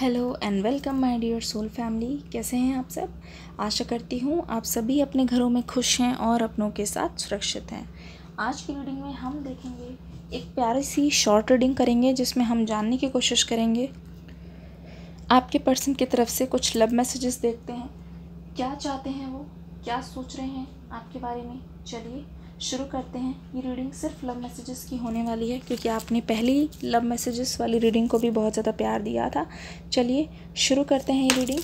Hello and welcome my dear soul family. कैसे हैं आप सब? आशा करती हूँ आप सभी अपने घरों में खुश हैं और अपनों के साथ सुरक्षित हैं। आज की रीडिंग में हम देखेंगे, एक प्यारी सी शॉर्ट रीडिंग करेंगे जिसमें हम जानने की कोशिश करेंगे। आपके पर्सन की तरफ़ से कुछ लव मैसेजेस देखते हैं। क्या चाहते हैं वो? क्या सोच रहे हैं आपके बारे में? चलिए शुरू करते हैं। ये रीडिंग सिर्फ़ लव मैसेजेस की होने वाली है, क्योंकि आपने पहली लव मैसेजेस वाली रीडिंग को भी बहुत ज़्यादा प्यार दिया था। चलिए, शुरू करते हैं ये रीडिंग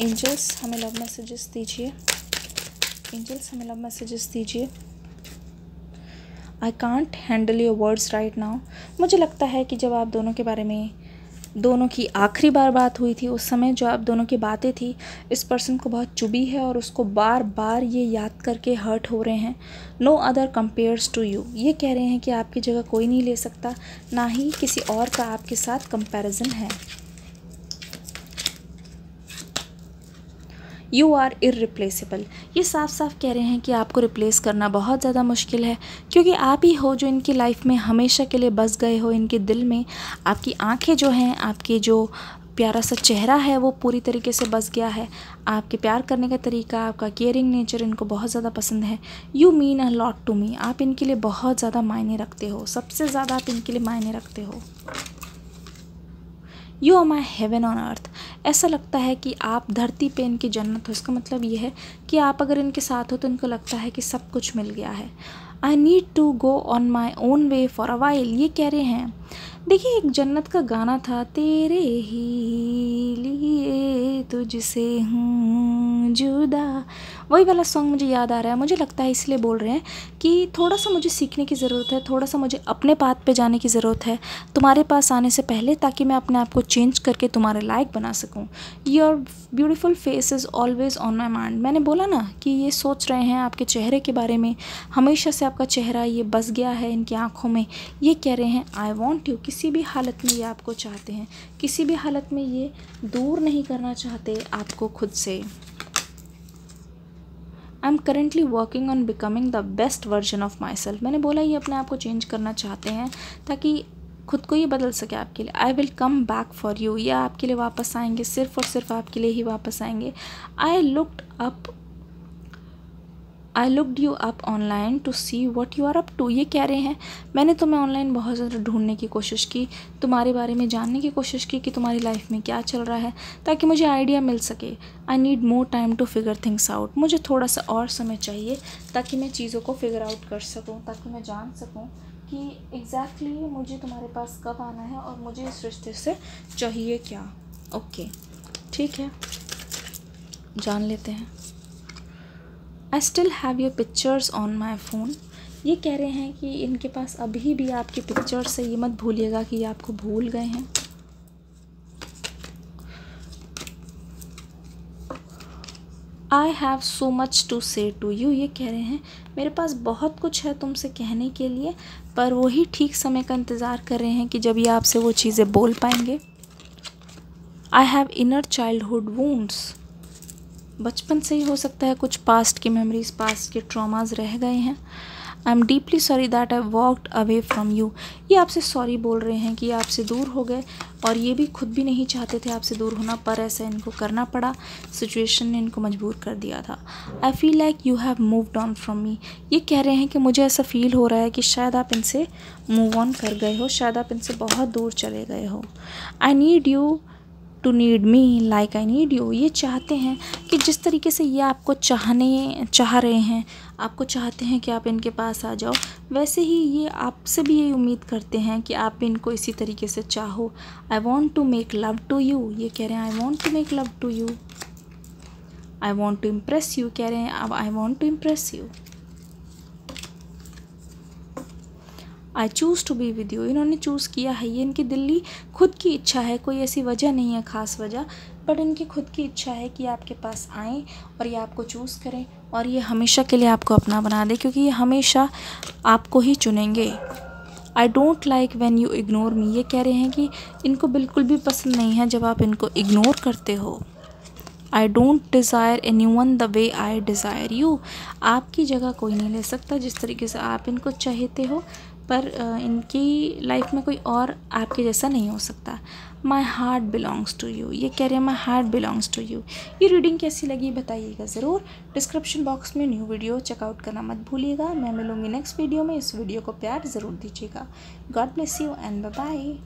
एंजल्स हमें लव मैसेजेस दीजिए। एंजल्स हमें लव मैसेजेस दीजिए। I can't handle your words right now मुझे लगता है कि जब आप दोनों के बारे में दोनों की आखिरी बार बात हुई थी, उस समय जो आप दोनों की बातें थी, इस पर्सन को बहुत चुभी है और उसको बार बार ये याद करके हर्ट हो रहे हैं। No other compares to you ये कह रहे हैं कि आपकी जगह कोई नहीं ले सकता, ना ही किसी और का आपके साथ कंपैरिजन है। यू आर इरिप्लेसेबल ये साफ़ साफ़ कह रहे हैं कि आपको रिप्लेस करना बहुत ज़्यादा मुश्किल है, क्योंकि आप ही हो जो इनकी लाइफ में हमेशा के लिए बस गए हो, इनके दिल में। आपकी आँखें जो हैं, आपके जो प्यारा सा चेहरा है, वो पूरी तरीके से बस गया है। आपके प्यार करने का तरीका, आपका केयरिंग नेचर इनको बहुत ज़्यादा पसंद है। You mean a lot to me आप इनके लिए बहुत ज़्यादा मायने रखते हो। सबसे ज़्यादा आप इनके लिए मायने रखते हो। You are my heaven on earth ऐसा लगता है कि आप धरती पे इनकी जन्नत हो। इसका मतलब ये है कि आप अगर इनके साथ हो तो इनको लगता है कि सब कुछ मिल गया है। I need to go on my own way for a while ये कह रहे हैं। देखिए, एक जन्नत का गाना था, तेरे ही लिए तुझसे हूँ जुदा। वही वाला सॉन्ग मुझे याद आ रहा है। मुझे लगता है इसलिए बोल रहे हैं कि थोड़ा सा मुझे सीखने की ज़रूरत है, थोड़ा सा मुझे अपने पाथ पे जाने की ज़रूरत है, तुम्हारे पास आने से पहले ताकि मैं अपने आप को चेंज करके तुम्हारे लायक बना सकूँ। Your beautiful face is always on my mind मैंने बोला ना कि ये सोच रहे हैं आपके चेहरे के बारे में, हमेशा से आपका चेहरा ये बस गया है इनकी आँखों में। ये कह रहे हैं आई वॉन्ट यू किसी भी हालत में ये आपको चाहते हैं। किसी भी हालत में ये दूर नहीं करना चाहते आपको खुद से। I am currently working on becoming the best version of myself मैंने बोला ये अपने आप को चेंज करना चाहते हैं ताकि खुद को ये बदल सके आपके लिए। I will come back for you या आपके लिए वापस आएँगे, सिर्फ़ और सिर्फ़ आपके लिए ही वापस आएँगे। I looked up I looked you up online to see what you are up to ये कह रहे हैं? मैंने तुम्हें ऑनलाइन बहुत ज़्यादा ढूँढने की कोशिश की तुम्हारे बारे में जानने की कोशिश की कि तुम्हारी लाइफ में क्या चल रहा है ताकि मुझे आइडिया मिल सके। I need more time to figure things out मुझे थोड़ा सा और समय चाहिए ताकि मैं चीज़ों को फिगर आउट कर सकूँ ताकि मैं जान सकूँ कि एग्जैक्टली exactly मुझे तुम्हारे पास कब आना है और मुझे इस रिश्ते से चाहिए क्या। ओके okay, ठीक है? जान लेते हैं। I still have your pictures on my phone ये कह रहे हैं कि इनके पास अभी भी आपकी पिक्चर्स है ये मत भूलिएगा कि ये आपको भूल गए हैं। I have so much to say to you ये कह रहे हैं। मेरे पास बहुत कुछ है तुमसे कहने के लिए, पर वही ठीक समय का इंतज़ार कर रहे हैं कि जब ये आपसे वो चीज़ें बोल पाएँगे। I have inner childhood wounds बचपन से ही हो सकता है कुछ पास्ट की मेमोरीज पास्ट के ट्रॉमाज रह गए हैं। I am deeply sorry that I walked away from you ये आपसे सॉरी बोल रहे हैं कि ये आपसे दूर हो गए और ये भी खुद भी नहीं चाहते थे आपसे दूर होना, पर ऐसा इनको करना पड़ा। सिचुएशन ने इनको मजबूर कर दिया था। I feel like you have moved on from me ये कह रहे हैं कि मुझे ऐसा फील हो रहा है कि शायद आप इनसे मूव ऑन कर गए हो, शायद आप इनसे बहुत दूर चले गए हो। I need you to need me like I need you ये चाहते हैं कि जिस तरीके से ये आपको चाहने, चाह रहे हैं, आपको चाहते हैं कि आप इनके पास आ जाओ, वैसे ही ये आपसे भी ये उम्मीद करते हैं कि आप इनको इसी तरीके से चाहो। I want to make love to you ये कह रहे हैं I want to make love to you I want to impress you कह रहे हैं, अब I want to impress you I choose to be with you इन्होंने चूज़ किया है। ये इनकी दिल्ली खुद की इच्छा है। कोई ऐसी वजह नहीं है, ख़ास वजह बट इनकी खुद की इच्छा है कि आपके पास आएँ और ये आपको चूज़ करें और ये हमेशा के लिए आपको अपना बना दे, क्योंकि ये हमेशा आपको ही चुनेंगे। I don't like when you ignore me ये कह रहे हैं कि इनको बिल्कुल भी पसंद नहीं है जब आप इनको इग्नोर करते हो। I don't desire anyone the way I desire you आपकी जगह कोई नहीं ले सकता जिस तरीके से आप इनको चाहते हो। पर इनकी लाइफ में कोई और आपके जैसा नहीं हो सकता। My heart belongs to you ये कह रहे हैं my heart belongs to you ये रीडिंग कैसी लगी बताइएगा ज़रूर। डिस्क्रिप्शन बॉक्स में न्यू वीडियो चेकआउट करना मत भूलिएगा। मैं मिलूँगी नेक्स्ट वीडियो में। इस वीडियो को प्यार ज़रूर दीजिएगा। God bless you and bye